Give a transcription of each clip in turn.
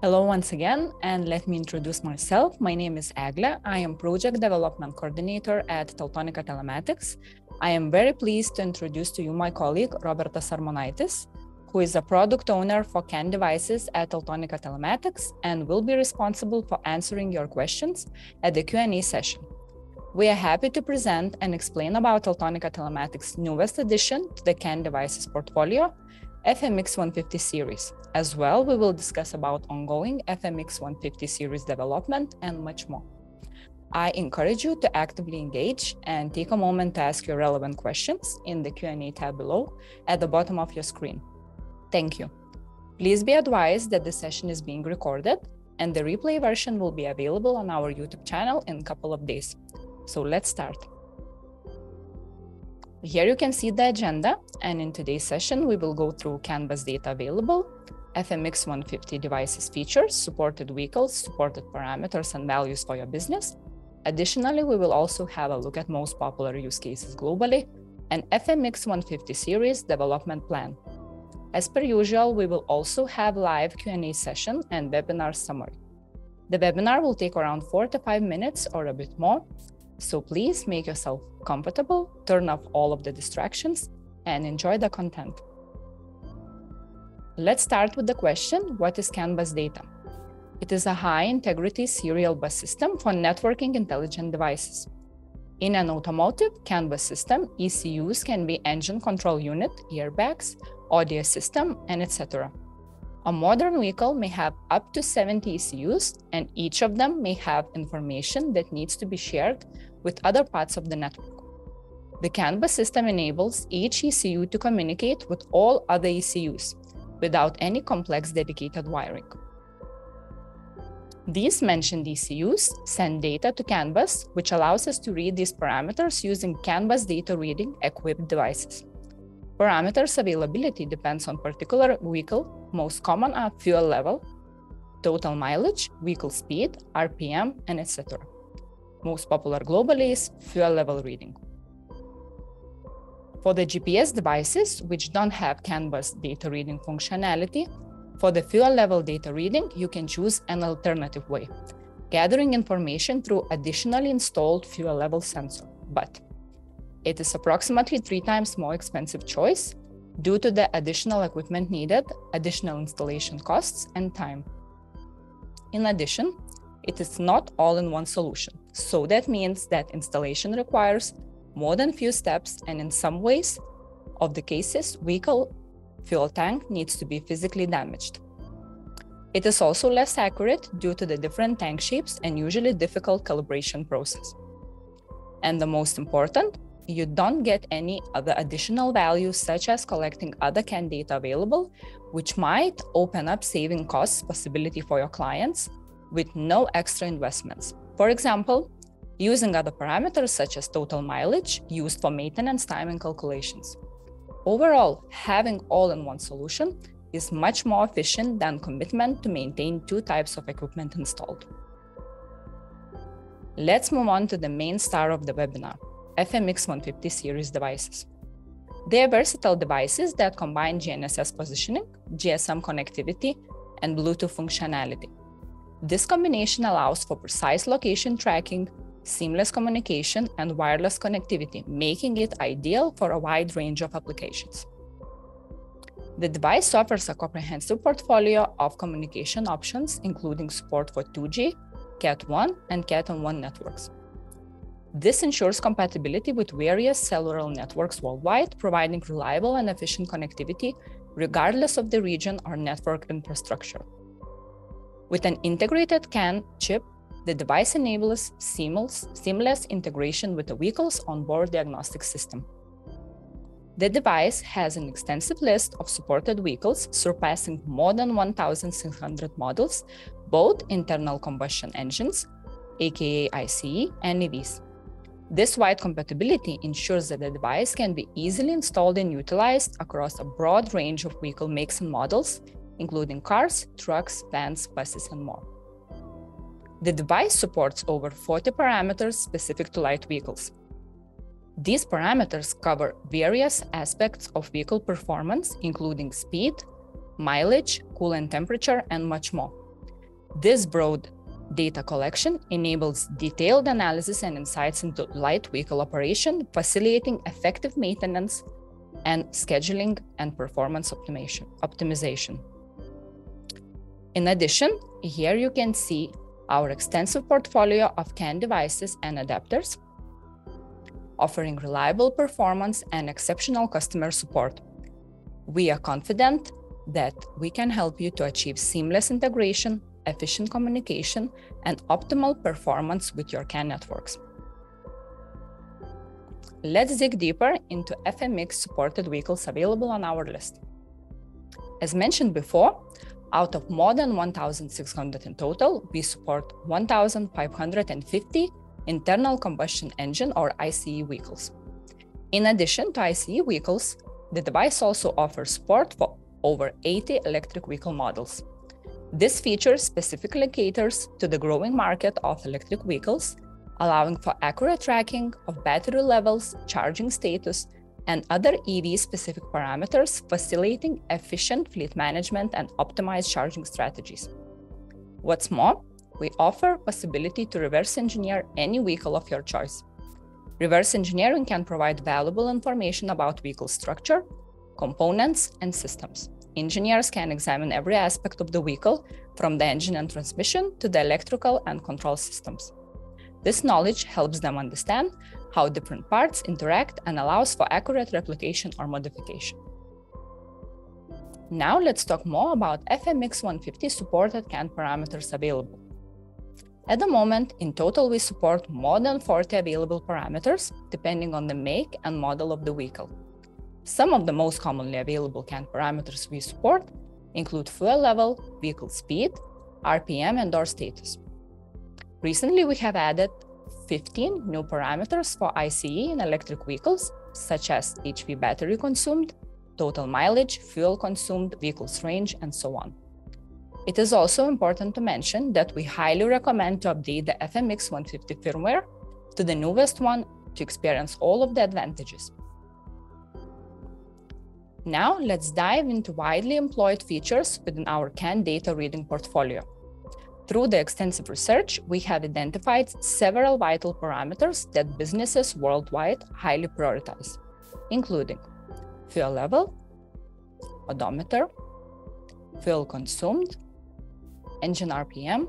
Hello once again, and let me introduce myself. My name is Agla. I am Project Development Coordinator at Teltonika Telematics. I am very pleased to introduce to you my colleague, Robertas Armonaitis, who is a product owner for CAN devices at Teltonika Telematics and will be responsible for answering your questions at the Q&A session. We are happy to present and explain about Teltonika Telematics' newest addition to the CAN devices portfolio, FMX 150 series. As well, we will discuss about ongoing FMX 150 series development and much more. I encourage you to actively engage and take a moment to ask your relevant questions in the Q&A tab below at the bottom of your screen. Thank you. Please be advised that the session is being recorded and the replay version will be available on our YouTube channel in a couple of days. So let's start. Here you can see the agenda, and in today's session, we will go through CAN bus data available, FMX 150 devices features, supported vehicles, supported parameters and values for your business. Additionally, we will also have a look at most popular use cases globally and FMX 150 series development plan. As per usual, we will also have live Q&A session and webinar summary. The webinar will take around 4 to 5 minutes or a bit more, so please make yourself comfortable, turn off all of the distractions, and enjoy the content. Let's start with the question What is CAN bus data? It is a high integrity serial bus system for networking intelligent devices. In an automotive CAN bus system, ECUs can be engine control unit, airbags, audio system, and etc. A modern vehicle may have up to 70 ECUs, and each of them may have information that needs to be shared with other parts of the network. The CAN bus system enables each ECU to communicate with all other ECUs without any complex dedicated wiring. These mentioned ECUs send data to CAN bus, which allows us to read these parameters using CAN bus data reading equipped devices. Parameters availability depends on particular vehicle, most common are fuel level, total mileage, vehicle speed, RPM, and etc. Most popular globally is fuel level reading. For the GPS devices, which don't have CAN bus data reading functionality, for the fuel level data reading, you can choose an alternative way, gathering information through additionally installed fuel level sensor. But it is approximately three times more expensive choice due to the additional equipment needed, additional installation costs, and time. In addition, it is not all in one solution. So that means that installation requires more than few steps and in some ways of the cases, vehicle fuel tank needs to be physically damaged. It is also less accurate due to the different tank shapes and usually difficult calibration process. And the most important, you don't get any other additional values such as collecting other CAN data available, which might open up saving costs possibility for your clients with no extra investments. For example, using other parameters such as total mileage used for maintenance timing calculations. Overall, having all in one solution is much more efficient than commitment to maintain two types of equipment installed. Let's move on to the main star of the webinar, FMX 150 series devices. They are versatile devices that combine GNSS positioning, GSM connectivity, and Bluetooth functionality. This combination allows for precise location tracking, seamless communication, and wireless connectivity, making it ideal for a wide range of applications. The device offers a comprehensive portfolio of communication options, including support for 2G, Cat1, and Cat-M1 networks. This ensures compatibility with various cellular networks worldwide, providing reliable and efficient connectivity regardless of the region or network infrastructure. With an integrated CAN chip, the device enables seamless, seamless integration with the vehicle's onboard diagnostic system. The device has an extensive list of supported vehicles, surpassing more than 1,600 models, both internal combustion engines, aka ICE, and EVs. This wide compatibility ensures that the device can be easily installed and utilized across a broad range of vehicle makes and models, including cars, trucks, vans, buses, and more. The device supports over 40 parameters specific to light vehicles. These parameters cover various aspects of vehicle performance, including speed, mileage, coolant temperature, and much more. This broad data collection enables detailed analysis and insights into light vehicle operation, facilitating effective maintenance and scheduling and performance optimization. In addition, here you can see our extensive portfolio of CAN devices and adapters, offering reliable performance and exceptional customer support. We are confident that we can help you to achieve seamless integration, efficient communication, and optimal performance with your CAN networks. Let's dig deeper into FMX supported vehicles available on our list. As mentioned before, out of more than 1,600 in total, we support 1,550 internal combustion engine or ICE vehicles. In addition to ICE vehicles, the device also offers support for over 80 electric vehicle models. This feature specifically caters to the growing market of electric vehicles, allowing for accurate tracking of battery levels, charging status, and other EV specific parameters, facilitating efficient fleet management and optimized charging strategies. What's more, we offer possibility to reverse engineer any vehicle of your choice. Reverse engineering can provide valuable information about vehicle structure, components, and systems. Engineers can examine every aspect of the vehicle, from the engine and transmission to the electrical and control systems. This knowledge helps them understand how different parts interact and allows for accurate replication or modification. Now let's talk more about FMX 150 supported CAN parameters available. At the moment, in total, we support more than 40 available parameters, depending on the make and model of the vehicle. Some of the most commonly available CAN parameters we support include fuel level, vehicle speed, RPM, and door status. Recently, we have added 15 new parameters for ICE in electric vehicles, such as HV battery consumed, total mileage, fuel consumed, vehicle's range, and so on. It is also important to mention that we highly recommend to update the FMX 150 firmware to the newest one to experience all of the advantages. Now, let's dive into widely employed features within our CAN data reading portfolio. Through the extensive research, we have identified several vital parameters that businesses worldwide highly prioritize, including fuel level, odometer, fuel consumed, engine RPM,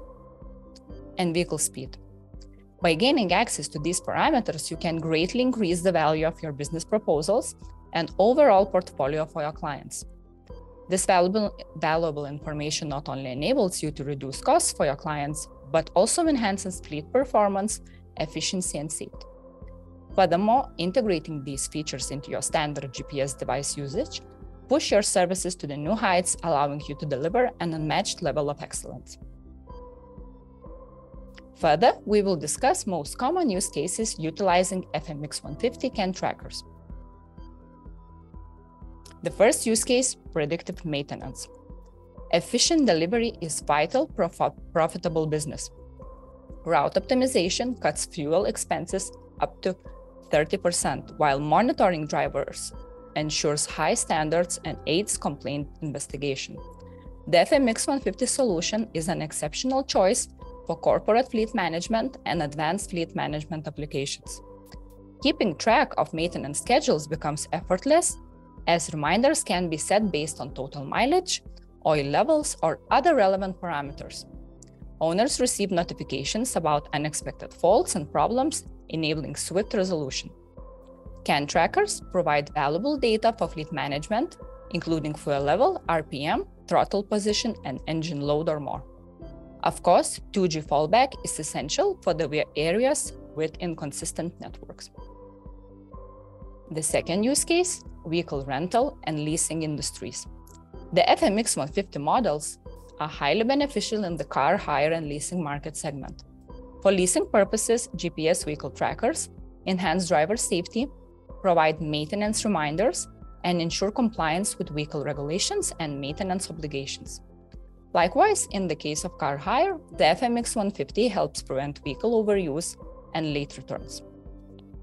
and vehicle speed. By gaining access to these parameters, you can greatly increase the value of your business proposals and overall portfolio for your clients. This valuable, valuable information not only enables you to reduce costs for your clients, but also enhances fleet performance, efficiency, and safety. Furthermore, integrating these features into your standard GPS device usage push your services to the new heights, allowing you to deliver an unmatched level of excellence. Further, we will discuss most common use cases utilizing FMX 150 CAN trackers. The first use case predictive maintenance. Efficient delivery is vital prof- profitable business. Route optimization cuts fuel expenses up to 30%, while monitoring drivers ensures high standards and aids complaint investigation. The FMX 150 solution is an exceptional choice for corporate fleet management and advanced fleet management applications. Keeping track of maintenance schedules becomes effortless as reminders can be set based on total mileage, oil levels, or other relevant parameters. Owners receive notifications about unexpected faults and problems, enabling swift resolution. CAN trackers provide valuable data for fleet management, including fuel level, RPM, throttle position, and engine load or more. Of course, 2G fallback is essential for the areas with inconsistent networks. The second use case vehicle rental, and leasing industries. The FMX 150 models are highly beneficial in the car hire and leasing market segment. For leasing purposes, GPS vehicle trackers enhance driver safety, provide maintenance reminders, and ensure compliance with vehicle regulations and maintenance obligations. Likewise, in the case of car hire, the FMX 150 helps prevent vehicle overuse and late returns.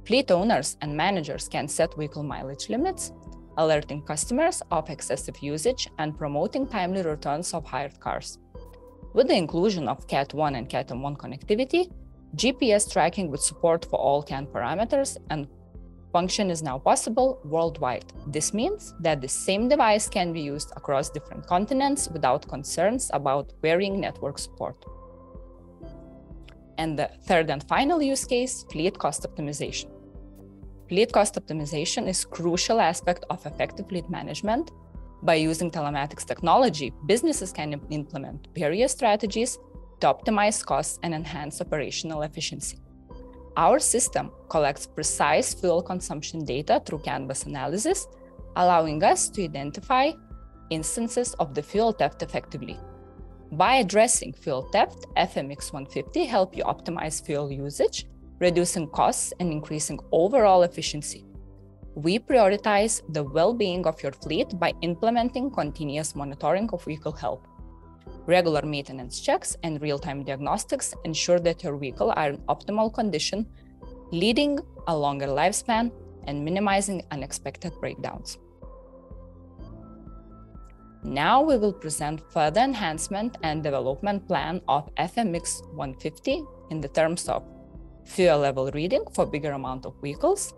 Fleet owners and managers can set vehicle mileage limits, alerting customers of excessive usage and promoting timely returns of hired cars. With the inclusion of CAT1 and CAT-M1 connectivity, GPS tracking with support for all CAN parameters and function is now possible worldwide. This means that the same device can be used across different continents without concerns about varying network support. And the third and final use case, fleet cost optimization. Fleet cost optimization is a crucial aspect of effective fleet management. By using telematics technology, businesses can implement various strategies to optimize costs and enhance operational efficiency. Our system collects precise fuel consumption data through CAN bus analysis, allowing us to identify instances of the fuel theft effectively. By addressing fuel theft, FMX 150 help you optimize fuel usage, reducing costs and increasing overall efficiency. We prioritize the well-being of your fleet by implementing continuous monitoring of vehicle health. Regular maintenance checks and real-time diagnostics ensure that your vehicle are in optimal condition, leading a longer lifespan and minimizing unexpected breakdowns. Now we will present further enhancement and development plan of FMX 150 in the terms of fuel level reading for bigger amount of vehicles,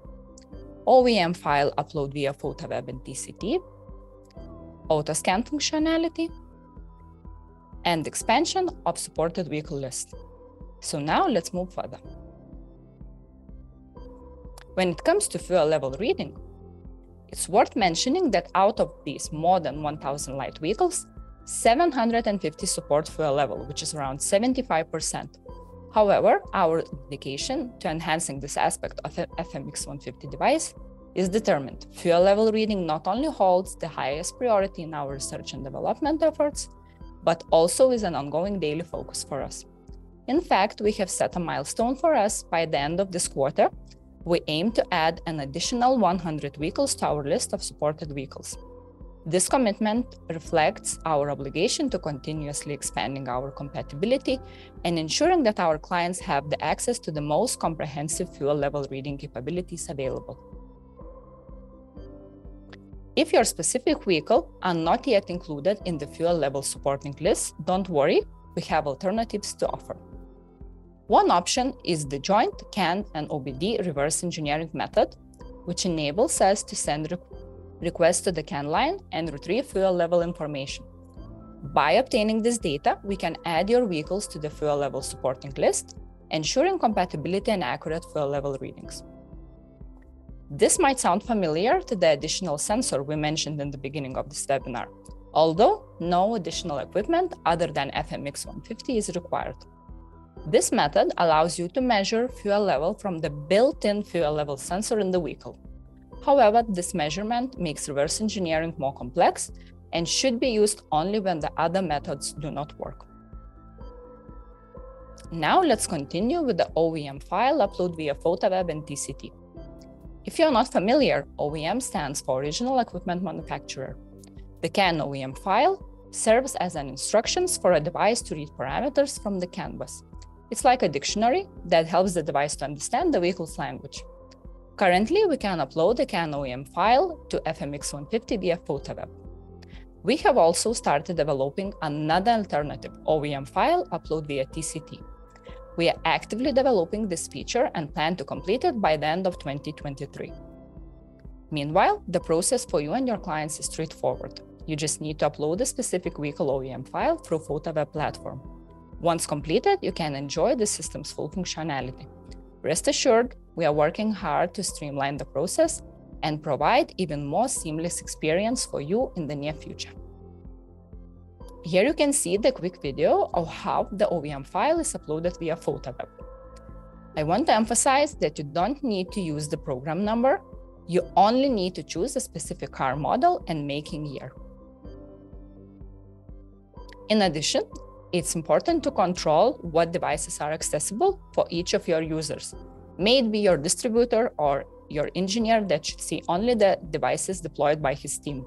OEM file upload via FOTA WEB and TCT, AutoScan functionality, and expansion of supported vehicle list. So now let's move further. When it comes to fuel level reading, it's worth mentioning that out of these more than 1,000 light vehicles, 750 support fuel level, which is around 75%. However, our dedication to enhancing this aspect of the FMX 150 device is determined. Fuel level reading not only holds the highest priority in our research and development efforts, but also is an ongoing daily focus for us. In fact, we have set a milestone for us by the end of this quarter. We aim to add an additional 100 vehicles to our list of supported vehicles. This commitment reflects our obligation to continuously expanding our compatibility and ensuring that our clients have the access to the most comprehensive fuel level reading capabilities available. If your specific vehicle are not yet included in the fuel level supporting list, don't worry, we have alternatives to offer. One option is the joint CAN and OBD reverse engineering method, which enables us to send re- requests to the CAN line and retrieve fuel level information. By obtaining this data, we can add your vehicles to the fuel level supporting list, ensuring compatibility and accurate fuel level readings. This might sound familiar to the additional sensor we mentioned in the beginning of this webinar, although no additional equipment other than FMX 150 is required. This method allows you to measure fuel level from the built-in fuel level sensor in the vehicle. However, this measurement makes reverse engineering more complex and should be used only when the other methods do not work. Now let's continue with the OEM file upload via FOTA WEB and TCT. If you're not familiar, OEM stands for Original Equipment Manufacturer. The CAN OEM file serves as an instructions for a device to read parameters from the CAN bus. It's like a dictionary that helps the device to understand the vehicle's language. Currently, we can upload a CAN OEM file to FMX150 via FOTA WEB. We have also started developing another alternative OEM file upload via TCT. We are actively developing this feature and plan to complete it by the end of 2023. Meanwhile, the process for you and your clients is straightforward. You just need to upload a specific vehicle OEM file through FOTA WEB platform. Once completed, you can enjoy the system's full functionality. Rest assured, we are working hard to streamline the process and provide even more seamless experience for you in the near future. Here you can see the quick video of how the OEM file is uploaded via FOTA WEB. I want to emphasize that you don't need to use the program number, you only need to choose a specific car model and making year. In addition, it's important to control what devices are accessible for each of your users. May it be your distributor or your engineer that should see only the devices deployed by his team.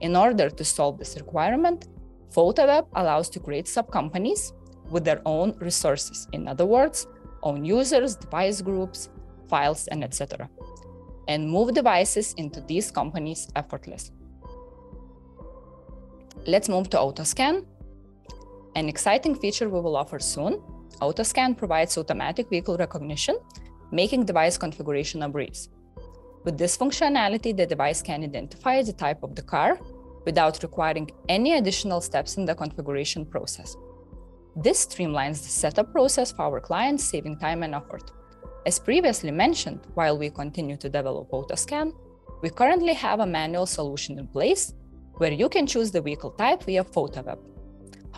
In order to solve this requirement, FOTA WEB allows to create sub-companies with their own resources. In other words, own users, device groups, files, and etc. And move devices into these companies effortlessly. Let's move to AutoScan. An exciting feature we will offer soon AutoScan provides automatic vehicle recognition, making device configuration a breeze. With this functionality, the device can identify the type of the car without requiring any additional steps in the configuration process. This streamlines the setup process for our clients, saving time and effort. As previously mentioned, while we continue to develop AutoScan, we currently have a manual solution in place where you can choose the vehicle type via FOTA WEB.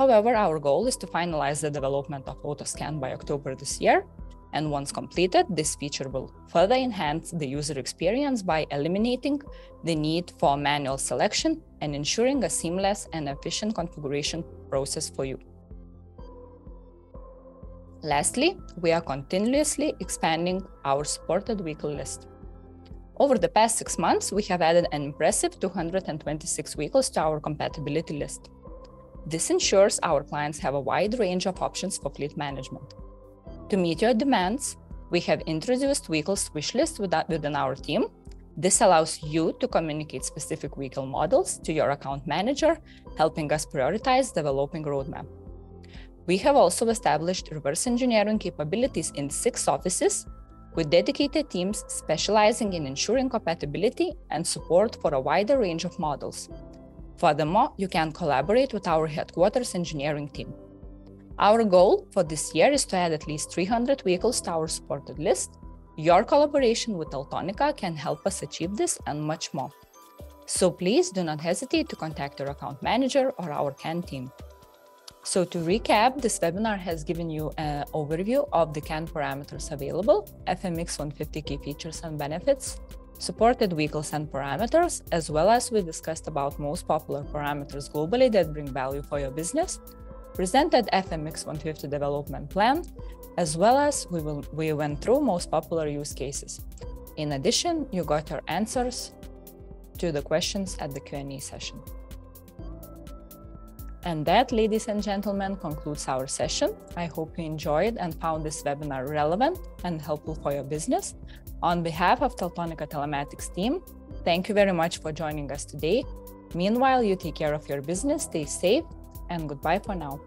However, our goal is to finalize the development of AutoScan by October this year, and once completed, this feature will further enhance the user experience by eliminating the need for manual selection and ensuring a seamless and efficient configuration process for you. Lastly, we are continuously expanding our supported vehicle list. Over the past six months, we have added an impressive 226 vehicles to our compatibility list. This ensures our clients have a wide range of options for fleet management. To meet your demands, we have introduced vehicles wish list within our team. This allows you to communicate specific vehicle models to your account manager, helping us prioritize developing roadmap. We have also established reverse engineering capabilities in six offices with dedicated teams specializing in ensuring compatibility and support for a wider range of models. Furthermore, you can collaborate with our headquarters engineering team. Our goal for this year is to add at least 300 vehicles to our supported list. Your collaboration with Teltonika can help us achieve this and much more. So please do not hesitate to contact your account manager or our CAN team. So to recap, this webinar has given you an overview of the CAN parameters available, FMX 150 key features and benefits, supported vehicles and parameters, as well as we discussed about most popular parameters globally that bring value for your business, presented FMX 150 development plan, as well as we, will, we went through most popular use cases. In addition, you got your answers to the questions at the Q&A session. And that, ladies and gentlemen, concludes our session. I hope you enjoyed and found this webinar relevant and helpful for your business. On behalf of Teltonika Telematics team, thank you very much for joining us today. Meanwhile, you take care of your business, stay safe, and goodbye for now.